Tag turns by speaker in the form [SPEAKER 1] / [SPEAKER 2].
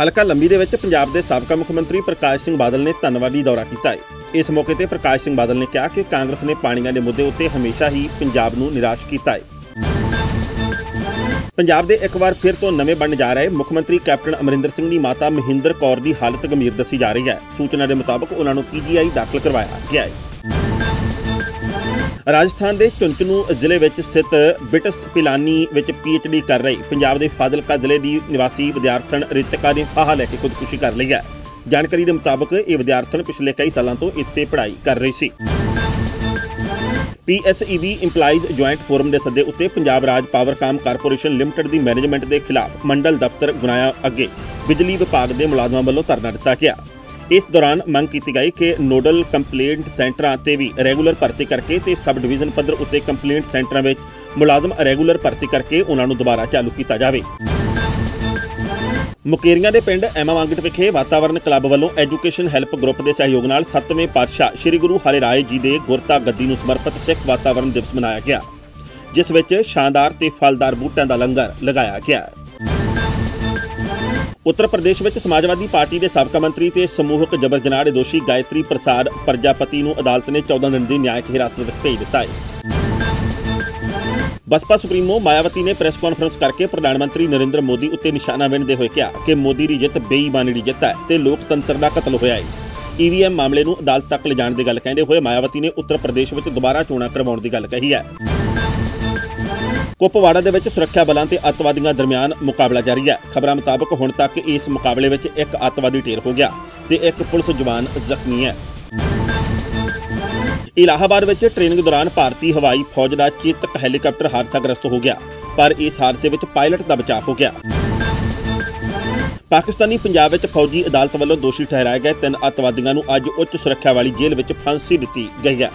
[SPEAKER 1] ਹਲਕਾ ਲੰਬੀ ਦੇ ਵਿੱਚ ਪੰਜਾਬ ਦੇ ਸਾਬਕਾ ਮੁੱਖ ਮੰਤਰੀ ਪ੍ਰਕਾਸ਼ ਸਿੰਘ ਬਾਦਲ ਨੇ ਧੰਨਵਾਦੀ ਦੌਰਾ ਕੀਤਾ ਹੈ। ਇਸ ਮੌਕੇ ਤੇ ਪ੍ਰਕਾਸ਼ ਸਿੰਘ ਬਾਦਲ ਨੇ ਕਿਹਾ ਕਿ ਕਾਂਗਰਸ ਨੇ ਪਾਣੀਆਂ ਦੇ ਮੁੱਦੇ ਉੱਤੇ ਹਮੇਸ਼ਾ ਹੀ ਪੰਜਾਬ ਨੂੰ ਨਿਰਾਸ਼ ਕੀਤਾ ਹੈ। ਪੰਜਾਬ ਦੇ ਇੱਕ ਵਾਰ ਫਿਰ ਤੋਂ ਨਵੇਂ ਬਣ ਜਾ ਰਹੇ ਮੁੱਖ ਮੰਤਰੀ ਕੈਪਟਨ ਅਮਰਿੰਦਰ ਸਿੰਘ ਦੀ ਮਾਤਾ ਮਹਿੰਦਰ ਕੌਰ ਦੀ ਹਾਲਤ ਗੰਭੀਰ ਦੱਸੀ ਜਾ ਰਹੀ ਹੈ। ਸੂਚਨਾ ਦੇ ਮੁਤਾਬਕ ਉਹਨਾਂ ਨੂੰ ਪੀਜੀਆਈ ਦਾਖਲ ਕਰਵਾਇਆ ਗਿਆ ਹੈ। ਰਾਜਸਥਾਨ ਦੇ ਚੁੰਚਨੂ ਜ਼ਿਲ੍ਹੇ ਵਿੱਚ ਸਥਿਤ ਬਿਟਸ ਪਿਲਾਨੀ ਵਿੱਚ ਪੀਐਚਡੀ ਕਰ ਰਹੀ ਪੰਜਾਬ ਦੇ ਫਾਜ਼ਿਲਕਾ ਜ਼ਿਲ੍ਹੇ ਦੀ ਨਿਵਾਸੀ ਵਿਦਿਆਰਥਣ ਰਿਤਿਕਾ ਨੇ ਫਾਹਾ ਲੈ ਕੇ ਖੁਦਕੁਸ਼ੀ ਕਰ ਲਈ ਹੈ। ਜਾਣਕਾਰੀ ਦੇ ਮੁਤਾਬਕ ਇਹ ਵਿਦਿਆਰਥਣ ਪਿਛਲੇ ਕਈ ਸਾਲਾਂ ਤੋਂ ਇੱਥੇ ਪੜ੍ਹਾਈ ਕਰ ਰਹੀ ਸੀ। ਪੀਐਸਈਬੀ ਇੰਪਲਾਈਜ਼ ਜੁਆਇੰਟ ਫੋਰਮ ਦੇ ਸੱਦੇ ਉੱਤੇ ਪੰਜਾਬ ਰਾਜ ਪਾਵਰਕਾਮ ਕਾਰਪੋਰੇਸ਼ਨ ਲਿਮਟਿਡ ਦੀ ਮੈਨੇਜਮੈਂਟ ਦੇ ਖਿਲਾਫ ਮੰਡਲ ਦਫ਼ਤਰ ਗੁਨਾਇਆ ਅੱਗੇ। ਬਿਜਲੀ ਵਿਭਾਗ ਦੇ ਮੁਲਾਜ਼ਮਾਂ ਵੱਲੋਂ ਧਰਨਾ ਦਿੱਤਾ ਗਿਆ। ਇਸ ਦੌਰਾਨ ਮੰਗ ਕੀਤੀ ਗਈ ਕਿ ਨੋਡਲ ਕੰਪਲੇਂਟ ਸੈਂਟਰਾਂ ਤੇ ਵੀ ਰੈਗੂਲਰ ਭਰਤੀ ਕਰਕੇ ਤੇ ਸਬ ਡਿਵੀਜ਼ਨ ਪੱਧਰ ਉੱਤੇ ਕੰਪਲੇਂਟ ਸੈਂਟਰਾਂ ਵਿੱਚ ਮੁਲਾਜ਼ਮ ਰੈਗੂਲਰ ਭਰਤੀ ਕਰਕੇ ਉਹਨਾਂ ਨੂੰ ਦੁਬਾਰਾ ਚਾਲੂ ਕੀਤਾ ਜਾਵੇ। ਮੁਕੇਰੀਆਂ ਦੇ ਪਿੰਡ ਐਮਾ ਵਾਂਗਟ ਵਿਖੇ ਵਾਤਾਵਰਣ ਕਲੱਬ ਵੱਲੋਂ ਐਜੂਕੇਸ਼ਨ ਹੈਲਪ ਗਰੁੱਪ ਦੇ ਸਹਿਯੋਗ ਨਾਲ 7ਵੇਂ ਪਾਤਸ਼ਾਹ ਸ੍ਰੀ ਗੁਰੂ ਹਰਿ ਰਾਏ ਜੀ ਦੇ ਗੁਰਤਾ ਗੱਦੀ ਨੂੰ ਸਮਰਪਿਤ ਸਿੱਖ ਵਾਤਾਵਰਣ ਦਿਵਸ ਮਨਾਇਆ ਗਿਆ, ਜਿਸ ਵਿੱਚ ਸ਼ਾਨਦਾਰ ਤੇ ਫਲਦਾਰ ਬੂਟਿਆਂ ਦਾ ਲੰਗਰ ਲਗਾਇਆ ਗਿਆ। ਉੱਤਰ ਪ੍ਰਦੇਸ਼ ਵਿੱਚ ਸਮਾਜਵਾਦੀ ਪਾਰਟੀ ਦੇ ਸਾਬਕਾ ਮੰਤਰੀ ਤੇ ਸਮੂਹਕ ਜਬਰ ਜਨਾਹ ਦੇ ਦੋਸ਼ੀ ਗਾਇਤਰੀ ਪ੍ਰਸਾਦ ਪ੍ਰਜਾਪਤੀ ਨੂੰ ਅਦਾਲਤ ਨੇ 14 ਦਿਨ ਦੀ ਨਿਆਇਕ ਹਿਰਾਸਤ ਵਿੱਚ ਭੇਜ ਦਿੱਤਾ ਹੈ। ਬਸਪਾ ਸੁਪਰੀਮੋ ਮਾਇਆਵਤੀ ਨੇ ਪ੍ਰੈਸ ਕਾਨਫਰੰਸ ਕਰਕੇ ਪ੍ਰਧਾਨ ਮੰਤਰੀ ਨਰਿੰਦਰ ਮੋਦੀ ਉੱਤੇ ਨਿਸ਼ਾਨਾ ਵਿੰਨਦੇ ਹੋਏ ਕਿਹਾ ਕਿ ਮੋਦੀ ਦੀ ਜਿੱਤ ਬੇਈਮਾਨੀ ਦੀ ਜਿੱਤ ਹੈ ਤੇ ਲੋਕਤੰਤਰ ਦਾ ਕਤਲ ਹੋਇਆ ਹੈ। ਈਵੀਐਮ ਮਾਮਲੇ ਨੂੰ ਅਦਾਲਤ ਤੱਕ ਲਿਜਾਣ ਦੀ ਗੱਲ ਕਹਿੰਦੇ ਹੋਏ ਮਾਇਆਵਤੀ ਨੇ ਉੱਤਰ ਪ੍ਰਦੇਸ਼ ਵਿੱਚ ਦੁਬਾਰਾ ਚੋਣਾਂ ਕਰਵਾਉਣ ਦੀ ਗੱਲ ਕਹੀ ਹੈ। ਕੁਪਵਾੜਾ ਦੇ ਵਿੱਚ ਸੁਰੱਖਿਆ ਬਲਾਂ ਤੇ ਅੱਤਵਾਦੀਆਂ ਦਰਮਿਆਨ ਮੁਕਾਬਲਾ ਜਾਰੀ ਹੈ। ਖਬਰਾਂ ਮੁਤਾਬਕ ਹੁਣ ਤੱਕ ਇਸ ਮੁਕਾਬਲੇ ਵਿੱਚ ਇੱਕ ਅੱਤਵਾਦੀ ਢੇਰ ਹੋ ਗਿਆ ਤੇ ਇੱਕ ਪੁਲਿਸ ਜਵਾਨ ਜ਼ਖਮੀ ਹੈ। ਇਲਾਹਾਬਾਦ ਵਿੱਚ ਟ੍ਰੇਨਿੰਗ ਦੌਰਾਨ ਭਾਰਤੀ ਹਵਾਈ ਫੌਜ ਦਾ ਚੇਤਕ ਹੈਲੀਕਾਪਟਰ ਹਾਦਸਾਗ੍ਰਸਤ ਹੋ ਗਿਆ, ਪਰ ਇਸ ਹਾਦਸੇ ਵਿੱਚ ਪਾਇਲਟ ਦਾ ਬਚਾਅ ਹੋ ਗਿਆ। ਪਾਕਿਸਤਾਨੀ ਪੰਜਾਬ ਵਿੱਚ ਫੌਜੀ ਅਦਾਲਤ ਵੱਲੋਂ ਦੋਸ਼ੀ ਠਹਿਰਾਏ ਗਏ ਤਿੰਨ ਅੱਤਵਾਦੀਆਂ ਨੂੰ ਅੱਜ ਉੱਚ ਸੁਰੱਖਿਆ ਵਾਲੀ ਜੇਲ੍ਹ ਵਿੱਚ ਫਾਂਸੀ ਦਿੱਤੀ ਗਈ ਹੈ।